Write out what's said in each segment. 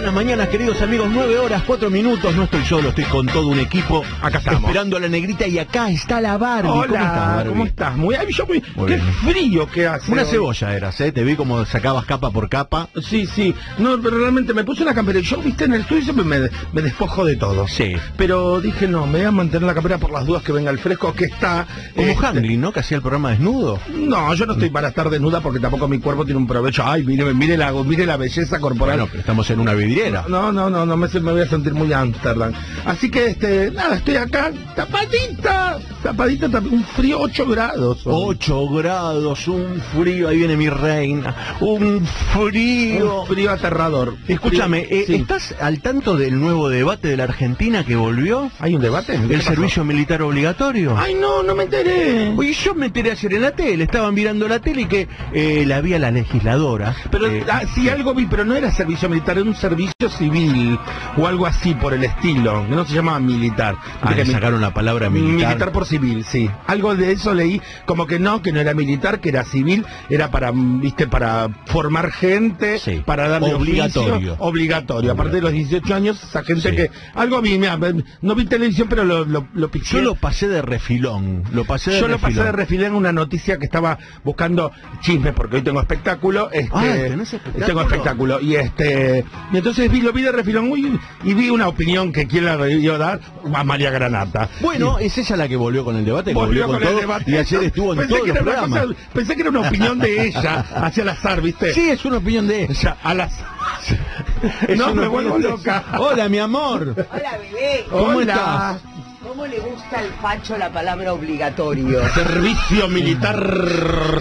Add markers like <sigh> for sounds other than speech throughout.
buenas mañanas, queridos amigos. 9 horas, 4 minutos. No estoy solo, estoy con todo un equipo. Acá estamos. Esperando a la negrita y acá está la Barbie. Hola, ¿Cómo estás, Barbie? ¿cómo estás? Muy, yo muy- Muy qué bien. frío que hace. Una hoy. cebolla eras, ¿eh? Te vi como sacabas capa por capa. Sí, sí. No, pero realmente me puse una campera. Yo, viste, en el estudio siempre me, me despojo de todo. Sí. Pero dije, no, me voy a mantener la campera por las dudas que venga el fresco que está. Como este, Hanglin, ¿no? Que hacía el programa desnudo. No, yo no estoy para estar desnuda porque tampoco mi cuerpo tiene un provecho. Ay, mire, mire la, mire la belleza corporal. Bueno, pero estamos en una vidriera. No, no, no, no me, me voy a sentir muy Amsterdam. Así que, este, nada, estoy acá, tapadita, tapadita, tap- un frío 8 grados. hoy. 8 grados, un frío, ahí viene mi reina, un frío. Un frío aterrador. Escúchame, Frío- eh, sí. ¿estás al tanto del nuevo debate de la Argentina que volvió? ¿Hay un debate? ¿Qué ¿El pasó? servicio militar obligatorio? Ay, no, no me enteré. Oye, yo me enteré ayer en la tele, estaban mirando la tele y que eh, la había la legisladora. Pero eh, ah, sí, algo vi, pero no era servicio militar, era un servicio civil o algo así por el estilo, que no se llamaba militar. ah, le sacaron la palabra militar. por civil, sí. Algo de eso leí, como que no, que no era militar, que era civil, era para, viste, para formar gente, Sí. para darle Obligatorio. oficio, obligatorio. A partir de los 18 años, esa gente Sí. que, algo vi, mira, no vi televisión, pero lo, lo, lo piqué. Yo lo pasé de refilón, lo pasé de Yo lo pasé refilón. de refilón una noticia que estaba buscando chismes porque hoy tengo espectáculo. Este, Ah, ¿tenés espectáculo? Tengo espectáculo. Y este y entonces vi, lo vi de refilón uy, y vi una opinión que quiera yo dar a María Granata. Bueno, es ella la que volvió con el debate, Volvió volvió, con con, el todo, debate. y ayer estuvo en pensé todos que los era una programas. cosa- pensé que era una opinión de ella <laughs> hacia el azar, ¿viste? Sí, es una opinión de ella. Al azar. <laughs> No, me vuelvo loca. Hola, mi amor. Hola, bebé. ¿Cómo Hola. estás? ¿Cómo le gusta al facho la palabra obligatorio? Servicio militar.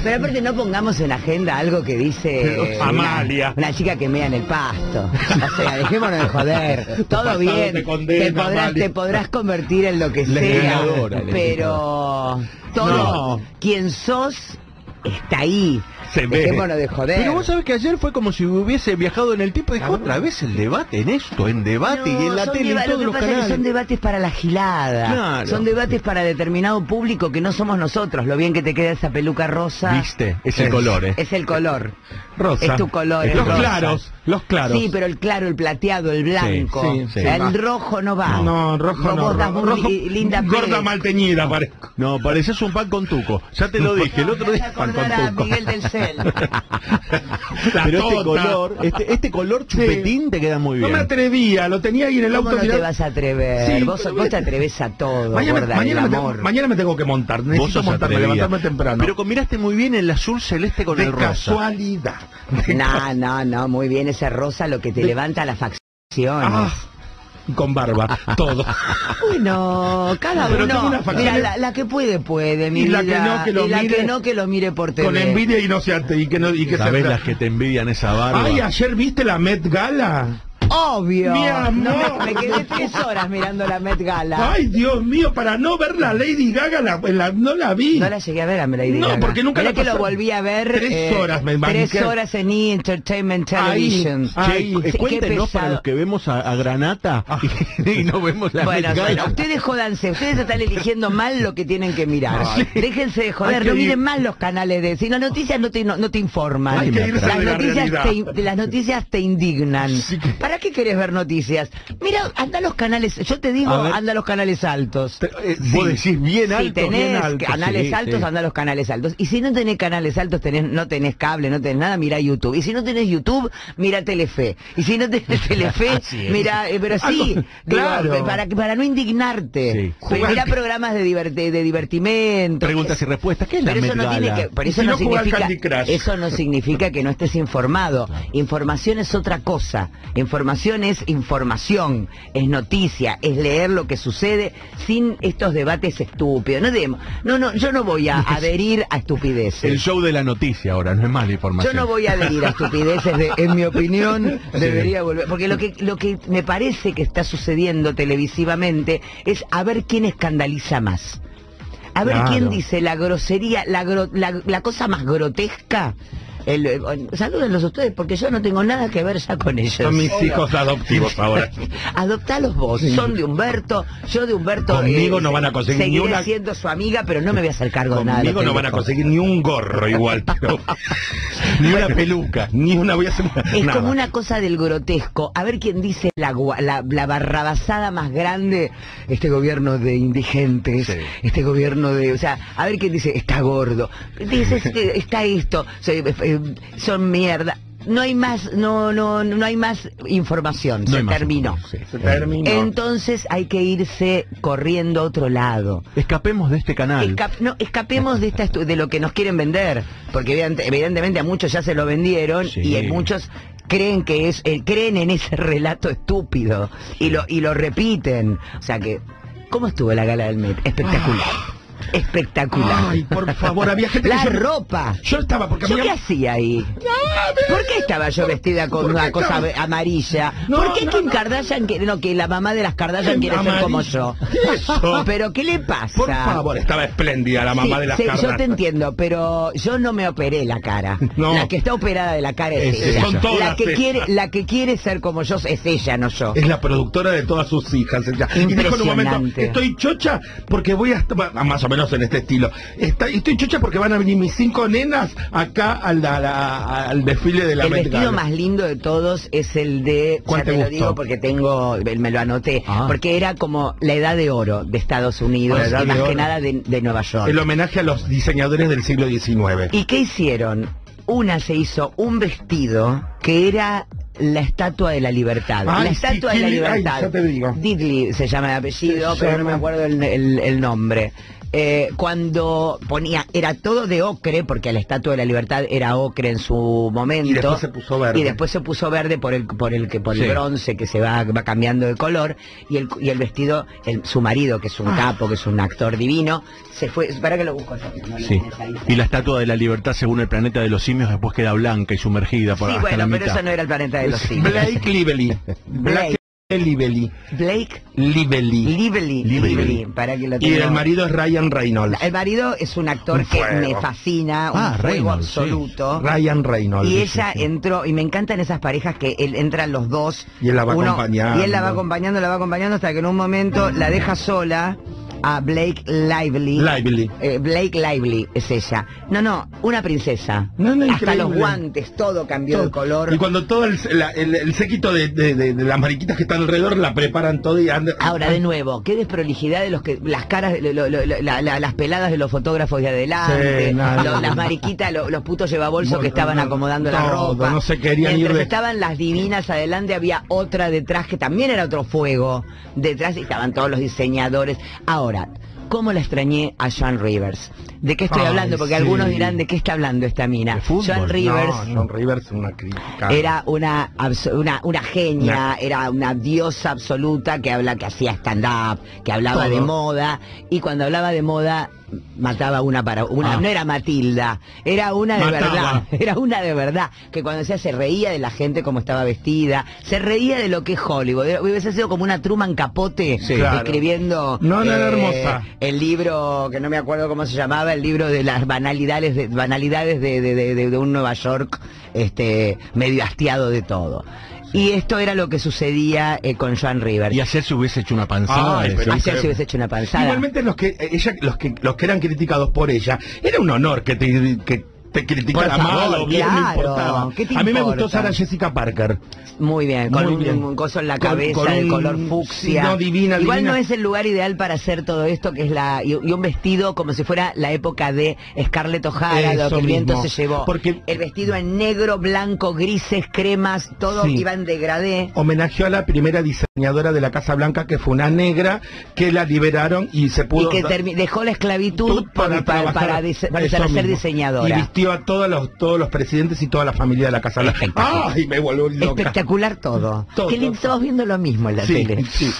Pero aparte no pongamos en agenda algo que dice una- Amalia. Una, chica que mea en el pasto. O sea, dejémonos de joder. <laughs> Todo pasado bien. te condena, podrás, Amalia. te podrás convertir en lo que sea. legisladora, Pero todo, No. quien sos está ahí. Se ve. Dejémonos de joder. Pero vos sabés que ayer fue como si hubiese viajado en el tiempo y dijo otra vez el debate en esto, en debate y en la tele y lo que los pasa es que son debates para la gilada. Claro. Son debates para determinado público que no somos nosotros. Lo bien que te queda esa peluca rosa. Viste, es el Es- color, ¿eh? Es el color. Rosa. Es tu color. Los el rosa. claros, los claros. Sí, pero el claro, el plateado, el blanco. sí, sí. el Va. rojo no va. No, rojo Vos no. muy rojo, li- linda gorda malteñida parezco. No, pareces un pan con tuco. Ya te lo <laughs> dije, el otro día tuco. Miguel del Cel. <laughs> La Pero este tota. color, este, este color chupetín te queda muy No bien. me atrevía, lo tenía ahí en el ¿Cómo auto. no te tirado. vas a atrever? Sí, vos, pero vos te atreves a todo, Mañana, gorda, mañana, me tengo, amor. mañana me tengo que montar. Vos Necesito montarme, atrevida. levantarme temprano. Pero combinaste muy bien el azul celeste con de el rosa. casualidad. De No, no, no, muy bien ese rosa lo que te De- levanta las facciones. Ah, y con barba, todo. <laughs> Bueno, cada Pero uno. una Mira, la, la que puede, puede, mi Y la que no, que lo y la mire que no, que lo mire por TV. con envidia y no se y que no y que ¿Sabés se las que te envidian esa barba? Ay, ayer viste la Met Gala. Obvio. Mi amor. No, me, me quedé tres horas mirando la Met Gala. Ay, Dios mío, para no ver la Lady Gaga la- en la- no la vi. No la llegué a ver a Lady No, Gaga. porque nunca Mirá la que lo volví a ver. eh, Tres horas me Tres banqué. horas en E! Entertainment Ahí, Television. ah, Che, Ay, eh, sí, cuéntenos para los que vemos a, a Granata <laughs> y, y no vemos la Bueno, Met Gala. bueno, ustedes jodanse, ustedes están eligiendo mal lo que tienen que mirar. Ay. Déjense de joder, no ir- miren mal los canales de... Si las noticias no te, no, no te informan. Las, la noticias te, las noticias te indignan. Sí que- ¿Para qué querés ver noticias? Mira, anda a los canales, yo te digo, ver. anda a los canales altos. Te- eh, Vos decís bien si alto, tenés bien alto. canales sí, altos, sí. anda a los canales altos. Y si no tenés canales altos, tenés, no tenés cable, no tenés nada, mira YouTube. Y si no tenés YouTube, mira Telefe. Y si no tenés Telefe, <laughs> mira, eh, pero sí, Algo- digo, claro. para, para no indignarte. Sí. Pero Mira programas de, de, divertimento. Preguntas y respuestas. ¿Qué es la Pero eso no tiene que, por Y eso si no no significa, eso no significa que no estés informado. <laughs> Información es otra cosa. Información es información, es noticia, es leer lo que sucede sin estos debates estúpidos. No, debemos- no, no, yo no voy a <laughs> adherir a estupideces. El show de la noticia ahora, no es más la Yo información. no voy a adherir a estupideces, de, en mi opinión, <laughs> debería volver. Porque lo que, lo que me parece que está sucediendo televisivamente es a ver quién escandaliza más. A ver Claro. quién dice la grosería, la, gro- la, la cosa más grotesca. El, eh, salúdenlos ustedes porque yo no tengo nada que ver ya con ellos. Son mis hijos adoptivos ahora. <laughs> Adoptalos vos, son de Humberto, yo de Humberto Conmigo no van a conseguir ni una- siendo su amiga, pero no me voy a hacer cargo de nada. Conmigo no van a conseguir ni un gorro igual. <laughs> pero- <laughs> Ni una peluca. Ni una voy a hacer Es nada. como una cosa del grotesco. A ver quién dice la, la, la barrabasada más grande. Este gobierno de indigentes. Sí. Este gobierno de... O sea, a ver quién dice, está gordo. Dice, este, está esto. sea, eh, eh, son mierda. No hay más, no, no, no hay más información. No se más terminó. información, sí. Se terminó. Entonces hay que irse corriendo a otro lado. Escapemos de este canal. No, escapemos de esta de lo que nos quieren vender, porque evidente- evidentemente a muchos ya se lo vendieron Sí. y en muchos creen que es eh, creen en ese relato estúpido y lo y lo repiten, o sea que ¿cómo estuvo la gala del Met? Espectacular. Espectacular. Ay, por favor, había gente la que yo- ropa. Yo estaba porque ¿Yo había- qué hacía ahí? ¿Por qué estaba yo vestida con ¿Por qué una cosa amarilla? No, ¿Por qué no, Kim. Kardashian quiere, no, que la mamá de las Kardashian quiere ser como yo? Pero ¿qué le pasa? Por favor, estaba espléndida la mamá Sí, de las sí, yo te entiendo, pero yo no me operé la cara. La que está operada de la cara es, Es- ella. son todas la que quiere, la que quiere ser como yo es ella, no yo. Es la productora de todas sus hijas. ella. Y dijo en un momento, estoy chocha porque voy a... Más o menos en este estilo. Está- estoy chocha porque van a venir mis cinco nenas acá al, desfile de la el vestido Gala. más lindo de todos es el de, ¿Cuál ya te te lo gustó? digo porque tengo, me lo anoté, Ah. porque era como la edad de oro de Estados Unidos edad y más que nada de, de Nueva York. El homenaje a los diseñadores del siglo XIX. ¿Y qué hicieron? Una se hizo un vestido que era la estatua de la libertad. Ay, la sí, estatua de la ay, libertad. ya te digo. Diddley se llama el apellido, Se pero no me acuerdo el, el- el nombre. Eh, cuando ponía, era todo de ocre, porque la estatua de la libertad era ocre en su momento. Y después se puso verde. Y después se puso verde por el, por el, que por el Sí. bronce que se va, va cambiando de color. Y el, y el vestido, el- su marido, que es un Ah. capo, que es un actor divino, se fue. Para que lo busco. no lo Sí. Y la estatua de la libertad, según el planeta de los simios, después queda blanca y sumergida por Sí, hasta bueno, la pero mitad. eso no era el planeta de los <laughs> simios. Blake Lively. Blake Lively. Blake Lively. Lively, Lively. Para que lo Y el marido es Ryan Reynolds. El marido es un actor Un que me fascina, un Ah, fuego Reynolds, sí. absoluto. Ryan Reynolds. Y ella sí. entró, y me encantan esas parejas que él, entran los dos. Y él la va acompañando. Y él la va acompañando, la va acompañando hasta que en un momento la deja sola a Blake Lively. Lively. Eh, Blake Lively es ella. No, no, una princesa. No, no, hasta increíble. los guantes, todo cambió de color. Y cuando todo el, la- el- el séquito de, de- de- de las mariquitas que están alrededor la preparan todo y andan. Ahora, de nuevo, qué desprolijidad de los que, las caras, lo- lo- lo- la- la- las peladas de los fotógrafos de adelante, Sí, las mariquitas, lo- los putos llevabolsos Bueno, que estaban acomodando la ropa. no se querían ir Mientras de- estaban las divinas adelante, había otra detrás que también era otro fuego. Detrás estaban todos los diseñadores. Ahora, ¿cómo la extrañé a Joan Rivers? ¿De qué estoy Ay, hablando? Porque sí. algunos dirán, ¿de qué está hablando esta mina? Joan Rivers. No, John Rivers una crítica. Era una, una una genia, Una- era una diosa absoluta que habla que hacía stand up, que hablaba Todo. de moda y cuando hablaba de moda mataba una para una, Ah. no era Matilda, era una de Mataba. verdad, <laughs> era una de verdad, que cuando decía se reía de la gente como estaba vestida, se reía de lo que es Hollywood, hubiese sido como una Truman Capote Sí. Claro. escribiendo eh, No, no, era hermosa. el libro que no me acuerdo cómo se llamaba, el libro de las banalidades de banalidades de, de- de- de- de un Nueva York este medio hastiado de todo. Y esto era lo que sucedía eh, con Joan Rivers. Y ayer se hubiese hecho una panzada. Ese- Ayer se hubiese hecho una panzada. Igualmente los que eh, ella, los que los que eran criticados por ella, era un honor que te que te criticara mal o bien, no claro. importaba. ¿Qué te A mí me gustó? Sara Jessica Parker. Muy bien, con Muy un, bien. un coso en la Con- cabeza con de un- color fucsia. no, divina, Igual divina. no es el lugar ideal para hacer todo esto, que es la y, y un vestido como si fuera la época de Scarlett O'Hara, lo que el viento se llevó. Porque- el vestido en negro, blanco, grises, cremas, todo Sí. iba en degradé. Homenajeó a la primera diseñadora de la Casa Blanca, que fue una negra, que la liberaron y se Y pudo... que termi- dejó la esclavitud para, para, para para ser diseñadora. Y vistió a todos los, todos los presidentes y toda la familia de la Casa Blanca. Espectacular. ¡Ay, me vuelvo loca! Espectacular todo. Todo, Qué lindo, estamos viendo lo mismo en la Sí, tele. sí,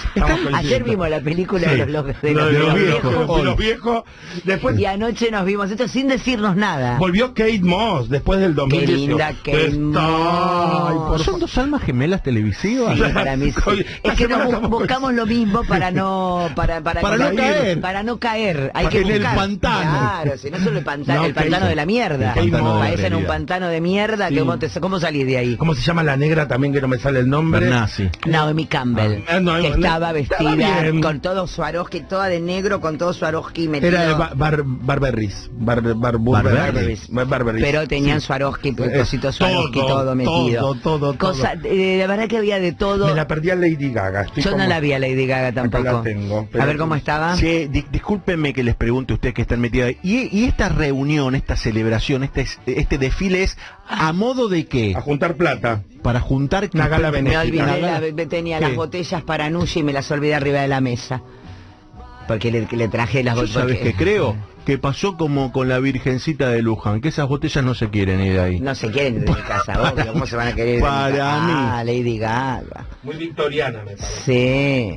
Ayer vimos la película Sí. de los, de Lo los- de los viejos, viejos. de los viejos. Después Y anoche nos vimos esto sin decirnos nada. volvió Kate Moss después del 2018. linda Kate Está- Moss. Ay, por ¿Son dos almas gemelas televisivas? Sí, para mí <laughs> Es que nos bu- buscamos lo mismo para no para para, Para no caer. para no caer hay Para que en el buscar. pantano. claro si no solo el pantano No, el pantano de la mierda mierda. pantano de la Parecen un pantano de mierda. Sí. que ¿cómo, te- ¿Cómo salís de ahí? ¿Cómo se llama la negra también que no me sale el nombre? Bernasi. Naomi Campbell, Ah, no, que no, estaba vestida con todo su toda de negro, con todo su aroski metido. Era de Bar- Bar- Barberris. Bar, bar, Barberris. Bar- Barberris. pero tenían Sí. su aroski, Eh, cosito su todo, todo metido. todo, todo, todo. Cosa, eh, la verdad que había de todo. Me la perdí a Lady Gaga. Estoy Yo no la vi a Lady Gaga tampoco. la tengo, pero- A ver cómo estaba. Sí, di- discúlpenme que les pregunte a ustedes que están metidos ahí. ¿Y, y esta reunión, esta celebración, este, este desfile es a modo de qué? A juntar plata. Para juntar... Una gala Me olvidé, la- tenía ¿Qué? las botellas para Nushi y me las olvidé arriba de la mesa. Porque le, le traje las botellas. sabes que creo que pasó como con la Virgencita de Luján, que esas botellas no se quieren ir de ahí. No se quieren ir de mi casa, obvio. ¿Cómo se van a querer ir de mi Para casa? mí. Ah, Lady Gaga. Muy victoriana, me parece.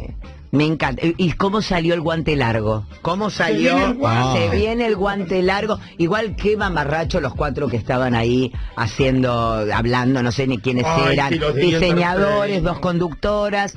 Sí. Me encanta. ¿Y- ¿Y cómo salió el guante largo? ¿Cómo salió? viene el guante. Se viene el guante largo. Igual que mamarracho los cuatro que estaban ahí haciendo, hablando, no sé ni quiénes Ay, eran. Diseñadores, dos conductoras.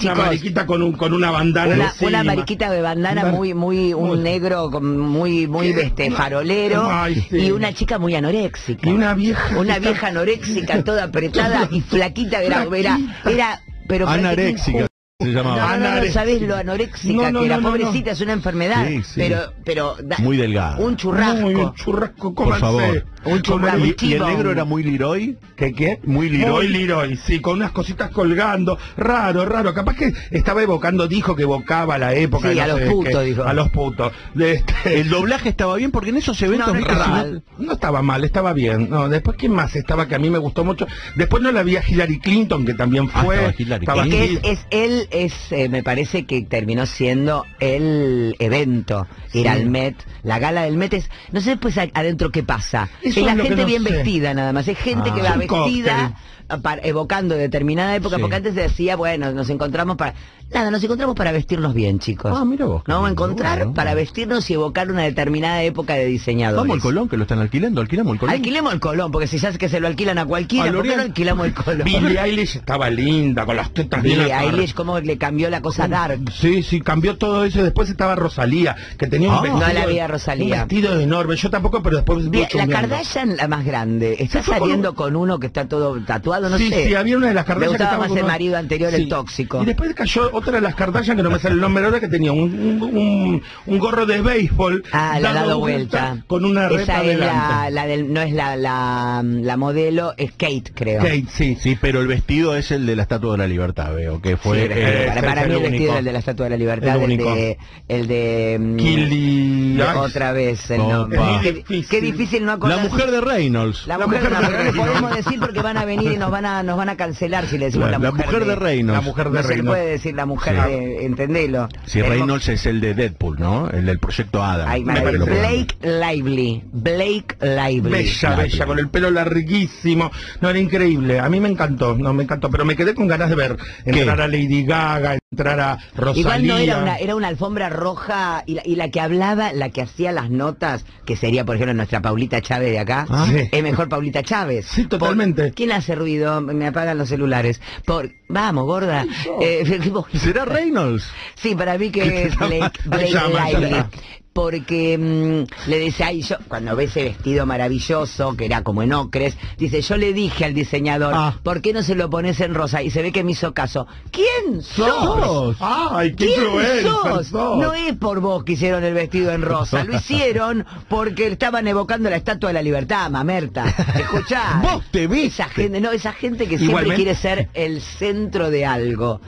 Una mariquita con, un, con una bandana una, mariquita de bandana muy, muy, un Muy- negro con- muy, muy este, farolero Ay, sí. y una chica muy anoréxica. Y una vieja. Una que vieja anoréxica, toda apretada y flaquita, era, era, era pero Anaréxica se No, llamaba. no, no, no, sabés lo anoréxica No, no, que no, pobrecita, es una enfermedad, Sí, sí. pero, pero da- Muy delgada. un churrasco. Muy un churrasco, Por cómanse. favor. Un churrasco. ¿Y, y el negro era muy Leroy? ¿Qué qué? Muy Leroy. Muy Leroy, sí, con unas cositas colgando. Raro, raro. Capaz que estaba evocando, dijo que evocaba la época. Sí, no a los putos, qué. dijo. A los putos. Este- <laughs> El doblaje estaba bien porque en esos eventos No, estaba mal. No estaba mal, estaba bien. No, después quién más estaba que a mí me gustó mucho. Después no la vi a Hillary Clinton que también Ah, fue. estaba Hillary Estaba Es que es, Hillary- es él, es, eh, me parece que terminó siendo el evento, ir Sí. al Met, la gala del Met es, no sé después a- adentro qué pasa, Eso es la es gente no bien sé. vestida nada más, es gente Ah. que va vestida para- evocando determinada época, Sí. porque antes se decía, bueno, nos encontramos para, nada, nos encontramos para vestirnos bien chicos. Ah, mira vos, Nos vamos a encontrar bueno, para vestirnos y evocar una determinada época de diseñadores. Vamos al Colón, que lo están alquilando, alquilamos el Colón. Alquilemos el Colón, porque si ya es que se lo alquilan a cualquiera, Al ¿por qué no Oriente. alquilamos el Colón? Billie <laughs> Eilish estaba linda, con las tetas bien Billie atar- Eilish, cómo le cambió la cosa dark. Sí, sí, cambió todo eso. Después estaba Rosalía, que tenía un Ah. vestido. No la vi a Rosalía. Un vestido enorme. Yo tampoco, pero después. Bien, estuve la. Kardashian, la más grande, está con saliendo con uno que está todo tatuado, no sí, sé. sí, había una de las Kardashian Me que gustaba estaba más con el marido anterior, Sí. el tóxico. Y después cayó otra de las Kardashian que no me sale el nombre ahora, que tenía un, un, un- un gorro de béisbol. Ah, la ha dado vuelta. Con una reta Esa es la, la del, no es la, la, la modelo, es Kate, creo. Kate, sí. Sí, pero el vestido es el de la Estatua de la Libertad, veo, que fue... Sí, eh, para, para es mí el vestido único. es el de la Estatua de la Libertad, El el, único. de, el de mm, Kili. de Ay, otra vez el Opa. nombre. Qué, difícil. qué difícil no acordar. la mujer de Reynolds. La La mujer, no, de no Reynolds. podemos decir porque van a venir y nos van a nos van a cancelar si le decimos La, la, la mujer de Reynolds. La mujer de no se le Reynolds. puede decir la mujer Sí. de, entendelo. Si Reynolds es el de Deadpool, ¿no? El del proyecto Adam. Ay, Blake Lively. Blake Lively. Bella, Claro. bella, con el pelo larguísimo. No, era increíble. A mí me encantó, no, me encantó. Pero me quedé con ganas de ver entrar a Lady Gaga, entrar a Rosalía. Igual no era una, era una alfombra roja y la, y la que hablaba, la que hacía las notas, que sería por ejemplo nuestra Paulita Chávez de acá, Ah, sí. es mejor Paulita Chávez. Sí, totalmente. Por- ¿Quién hace ruido? Me apagan los celulares. Por, vamos, gorda. Eh, <laughs> ¿Será Reynolds? Sí, para mí ¿Qué que es Blake, Lively. Porque mm, le dice, ay, yo, cuando ve ese vestido maravilloso, que era como en ocres, dice, yo le dije al diseñador, Ah. ¿por qué no se lo pones en rosa? Y se ve que me hizo caso. ¿Quién sos? ¡Ay, qué ¿Quién influencer sos? sos! No es por vos que hicieron el vestido en rosa, lo <laughs> hicieron porque estaban evocando la Estatua de la Libertad, mamerta. Escuchá. <laughs> Vos te viste. Esa gente, no, esa gente que siempre Igualmente- quiere ser el centro de algo.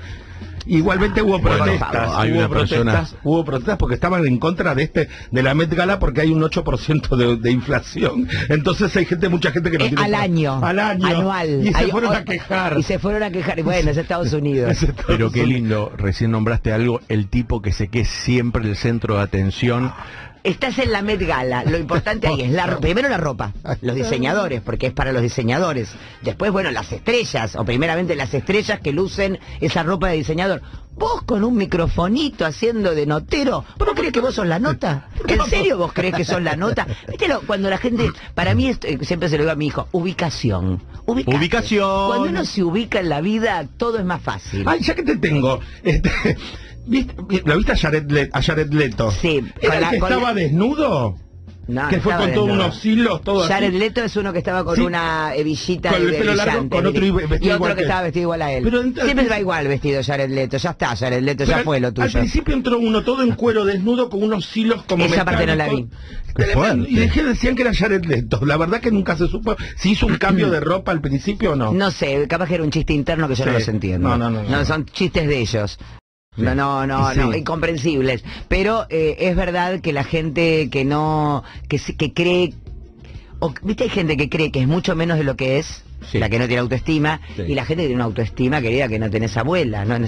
Igualmente hubo protestas. Hay hubo una persona- protestas, hubo protestas porque estaban en contra de este, de la Met Gala porque hay un 8% de, de inflación. Entonces hay gente, mucha gente que no Eh, tiene al año. al año, Anual. y se Hay fueron o- a quejar. Y se fueron a quejar. Y bueno, es Estados Unidos. <laughs> Pero qué lindo, recién nombraste algo, el tipo que se que es siempre el centro de atención. Estás en la Met Gala. Lo importante ahí es la ro- primero la ropa, los diseñadores, porque es para los diseñadores. Después, bueno, las estrellas, o primeramente las estrellas que lucen esa ropa de diseñador. Vos con un microfonito haciendo de notero, ¿vos no crees que vos sos la nota? ¿En serio vos crees que sos la nota? Viste lo- cuando la gente, para mí esto, eh, siempre se lo digo a mi hijo, ubicación. Ubicate. Ubicación. Cuando uno se ubica en la vida, todo es más fácil. Ay, ya que te tengo, este, ¿viste, ¿lo viste a Jared, Le- a Jared Leto? Sí, ¿Era con el la- que con estaba la- desnudo? No, que no fue con todos unos hilos, todo así. Jared Leto es uno que estaba con Sí. una hebillita Con el de pelo largo, brillante, con otro y vestido y otro igual que estaba vestido igual a él. Pero Siempre va igual vestido Jared Leto, ya está, Jared Leto, ya al- fue lo Al tuyo. principio entró uno todo en cuero desnudo con unos hilos como Esa parte no la vi. Y dejé, decían que era Jared Leto. La verdad que nunca se supo si hizo un cambio de ropa al principio o no. No sé, capaz que era un chiste interno que yo no los entiendo. No, no, no, no. son chistes de ellos. No, no, no, Sí. no, incomprensibles. Pero eh, es verdad que la gente que no, que, que cree, o, viste, hay gente que cree que es mucho menos de lo que es, Sí. la que no tiene autoestima, Sí. y la gente que tiene una autoestima, querida, que no tenés abuela, no,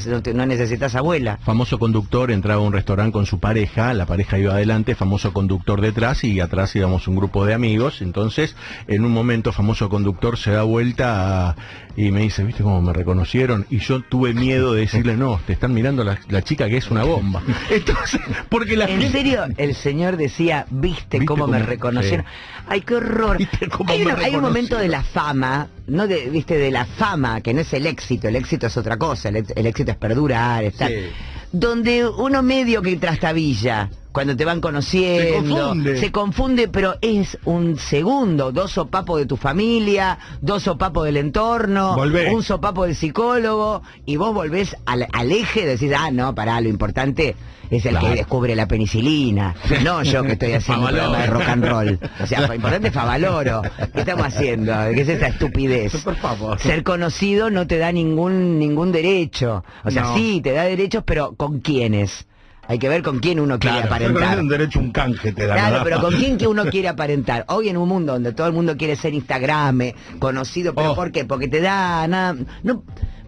necesitas abuela. Famoso conductor entraba a un restaurante con su pareja, la pareja iba adelante, famoso conductor detrás y atrás íbamos un grupo de amigos. Entonces, en un momento, famoso conductor se da vuelta a- y me dice, ¿viste cómo me reconocieron? Y yo tuve miedo de decirle, no, te están mirando la, la chica que es una bomba. <laughs> Entonces, porque la ¿En gente- serio? El señor decía, ¿viste, ¿Viste cómo me reconocieron? Ay, qué horror. ¿Viste cómo Hay, me una- hay un momento de la fama, no de, viste, de la fama, que no es el éxito, el éxito es otra cosa, el, éxito es perdurar, estar. Sí. Donde uno medio que trastabilla, cuando te van conociendo, Se confunde. se confunde, pero es un segundo, dos sopapos de tu familia, dos sopapos del entorno, un sopapo del psicólogo, y vos volvés al, al eje de decir, ah, no, pará, lo importante es el Claro. que descubre la penicilina, no yo que estoy haciendo un programa de rock and roll. O sea, lo importante es Favaloro. ¿Qué estamos haciendo? ¿Qué es esta estupidez? Por favor. Ser conocido no te da ningún ningún derecho. O sea, No. sí, te da derechos, pero ¿con quiénes? Hay que ver con quién uno quiere Claro, aparentar. un derecho un canje te da. Claro, pero. ¿con quién que uno <laughs> quiere aparentar? Hoy en un mundo donde todo el mundo quiere ser Instagram, conocido, ¿pero Oh. por qué? Porque te da nada, no,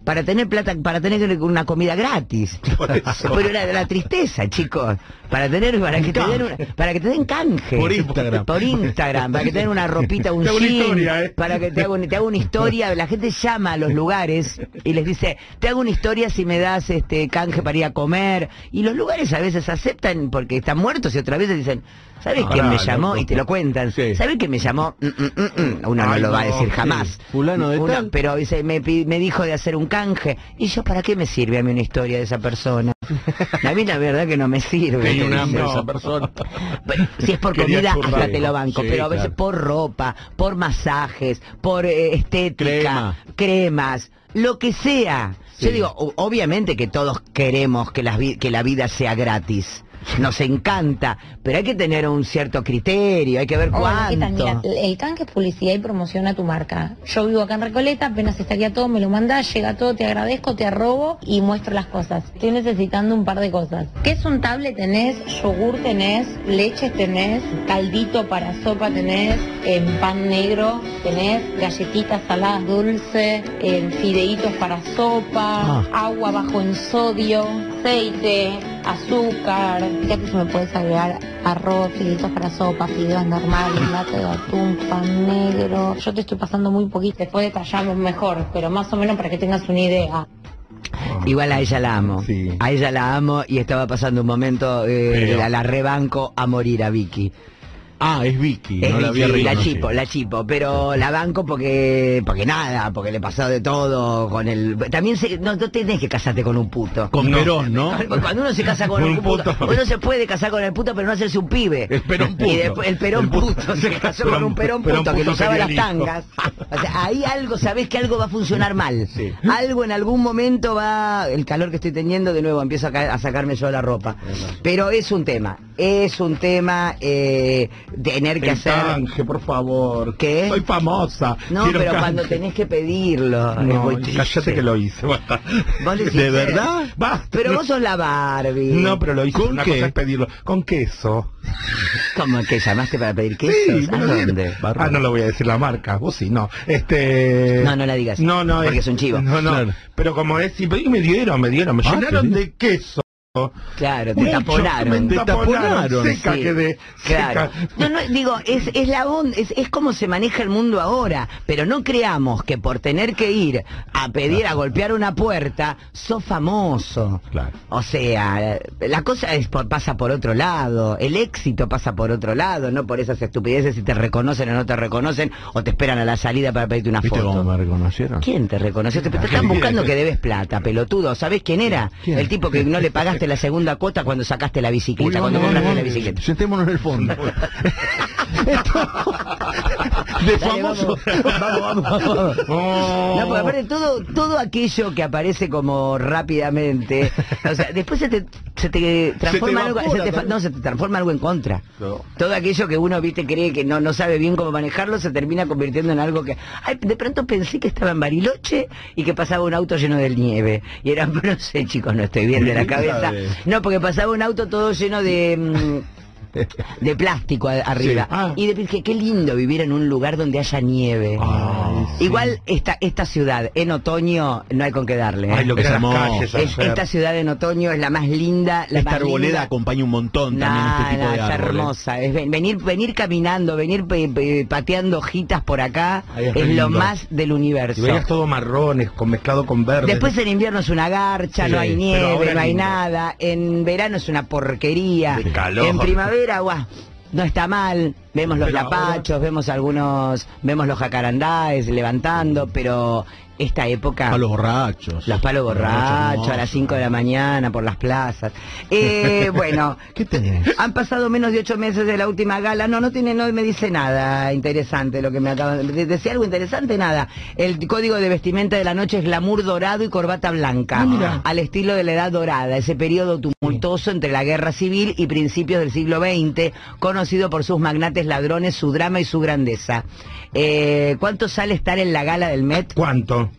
para tener plata, para tener una comida gratis. <laughs> Por eso. Pero era de la tristeza, chicos. Para tener, para que te den, una- para que te den canje. Por Instagram. Por Instagram, para que te den una ropita, un jean, historia, ¿eh? para que te haga, un- te haga una historia. La gente llama a los lugares y les dice, te hago una historia si me das este canje para ir a comer. Y los lugares a veces aceptan porque están muertos y otras veces dicen, ¿sabes Ah, quién me llamó? Y te lo cuentan. Sí. ¿Sabes quién me llamó? Mm, mm, mm, mm. Uno no lo va a decir sí. jamás. Fulano de Uno- tal. pero dice, me, me dijo de hacer un canje. Y yo, ¿para qué me sirve a mí una historia de esa persona? A mí la verdad que no me sirve. Tenía un hambre esa persona. Si es por Quería comida, hasta te lo banco, Sí, pero a veces claro. por ropa, por masajes, por eh, estética, Crema. cremas, lo que sea. Yo digo, obviamente que todos queremos que la, vi- que la vida sea gratis. Nos encanta, pero hay que tener un cierto criterio, hay que ver cuánto. Mira, el canje es publicidad y promoción a tu marca. Yo vivo acá en Recoleta, apenas estaría todo, me lo mandás, llega todo, te agradezco, te arrobo y muestro las cosas. Estoy necesitando un par de cosas. ¿Qué es un tablet? Tenés, yogur tenés, leches tenés, caldito para sopa tenés, en pan negro tenés, galletitas saladas dulce, en fideitos para sopa, agua bajo en sodio, aceite, azúcar. Ya que se me puedes agregar arroz, fideitos para sopa, fideos normales, lata de atún, pan negro. Yo te estoy pasando muy poquito, después detallamos mejor, pero más o menos para que tengas una idea. Igual a ella la amo. Sí. A ella la amo y estaba pasando un momento, eh, Pero- la rebanco a morir a Vicky. Ah, es Vicky, Es no la había Vicky, la chipo, la chipo, pero la banco porque porque nada, porque le pasó de todo con el también se, no, no tenés que casarte con un puto. Con Perón, ¿no? Cuando uno se casa con <laughs> un un puto, puto. uno se puede casar con el puto pero no hacerse un pibe. El Perón puto. Y después el perón El puto. puto, se casó Perón- con un perón puto que le usaba las tangas. O sea, ahí algo, sabés que algo va a funcionar mal. Sí. Algo en algún momento va, el calor que estoy teniendo, de nuevo empiezo a sacarme yo la ropa. Pero es un tema, es un tema eh, tener que El hacer... canje, por favor. ¿Qué? Soy famosa. No, quiero pero canje. cuando tenés que pedirlo. es No, cállate que lo hice, basta. ¿Vos decís, <laughs> ¿De verdad? Basta. Pero vos sos la Barbie. No, pero lo hice. ¿Con Una qué? cosa es pedirlo. Con queso. ¿Cómo que llamaste para pedir dieron. dónde? Ah, no lo voy a decir la marca. Vos sí, no. Este. No, no la digas. No, no. Porque es un chivo. No, no. Claro. Pero como es, pero me dieron, me dieron. Me Ah, llenaron ¿te de queso. Claro, te Mucho, taponaron. Te taponaron. Seca Sí, quedé. Claro. seca. No, no, digo, es, es la onda, es, es como se maneja el mundo ahora, pero no creamos que por tener que ir a pedir, a golpear una puerta, sos famoso. Claro. O sea, la cosa es por- pasa por otro lado, el éxito pasa por otro lado, no por esas estupideces si te reconocen o no te reconocen o te esperan a la salida para pedirte una ¿Viste foto. cómo me reconocieron? ¿Quién te reconoció? Te, te están buscando que debes plata, pelotudo. ¿Sabés quién era? ¿Quién? El tipo que no le pagaste la segunda cuota cuando sacaste la bicicleta, cuando compraste la bicicleta. Sentémonos en el fondo. <laughs> <laughs> de famoso. vamos, vamos, vamos, vamos. Oh. No, porque aparte todo, todo aquello que aparece como rápidamente, o sea, después se te, se te transforma algo, evapora se te fa- también. no, se te transforma algo en contra. No. Todo aquello que uno, viste, cree que no, no sabe bien cómo manejarlo, se termina convirtiendo en algo que, ay, de pronto pensé que estaba en Bariloche y que pasaba un auto lleno de nieve. Y era, <laughs> no sé, chicos, no estoy bien de la cabeza. No, porque pasaba un auto todo lleno de... <laughs> de plástico arriba. Sí. Ah. Y de, dije, qué lindo vivir en un lugar donde haya nieve. Sí. Igual esta, esta ciudad en otoño no hay con qué darle. ¿eh? Ay, lo que Es calles Es- esta ciudad en otoño es la más linda. La Esta más arboleda linda. acompaña un montón también Nah, este tipo nah, de árboles. hermosa. Es ven- venir, venir caminando, venir pe- pe- pateando hojitas por acá Ay, es es, lo lindo. más del universo. Y veías todo marrones, con mezclado con verde. Después en invierno es una garcha, Sí, no hay nieve, no hay lindo. nada. En verano es una porquería. De calor. En primavera, guau, no está mal. Vemos los Pero lapachos, vemos algunos, vemos los jacarandáes levantando, pero esta época... Palos borrachos. Los palos borrachos a las 5 de la mañana por las plazas. Eh, <laughs> bueno, ¿Qué tenés? han pasado menos de ocho meses de la última gala. No, no tiene, no me dice nada interesante lo que me acaba de decir. algo interesante? Nada. El código de vestimenta de la noche es glamour dorado y corbata blanca. Ah. Al estilo de la Edad Dorada, ese periodo tumultuoso entre la guerra civil y principios del siglo XX, conocido por sus magnates ladrones, su drama y su grandeza. Eh, ¿Cuánto sale estar en la gala del Met? ¿Cuánto?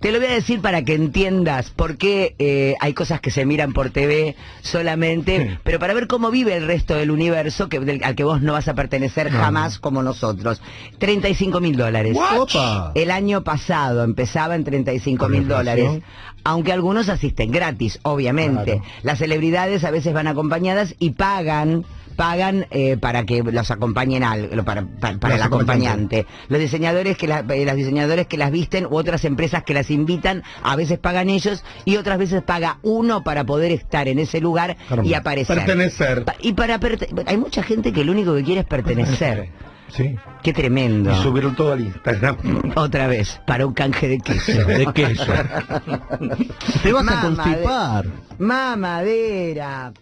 Te lo voy a decir para que entiendas por qué eh, hay cosas que se miran por TV solamente, Sí. pero para ver cómo vive el resto del universo que, del- al que vos no vas a pertenecer No. jamás como nosotros. 35 mil dólares. Opa. El año pasado empezaba en 35 Con mil dólares, aunque algunos asisten gratis, obviamente. Claro. Las celebridades a veces van acompañadas y pagan pagan eh, para que los acompañen al, para, para, el acompañante. Los diseñadores que la- eh, los diseñadores que las visten u otras empresas que las invitan, a veces pagan ellos y otras veces paga uno para poder estar en ese lugar y aparecer. Pertenecer. Pa- Y para perte- hay mucha gente que lo único que quiere es pertenecer. Sí. Qué tremendo. Y subieron todo al Instagram. <laughs> Otra vez, para un canje de queso. De queso. <laughs> Te vas a constipar. Mamadera.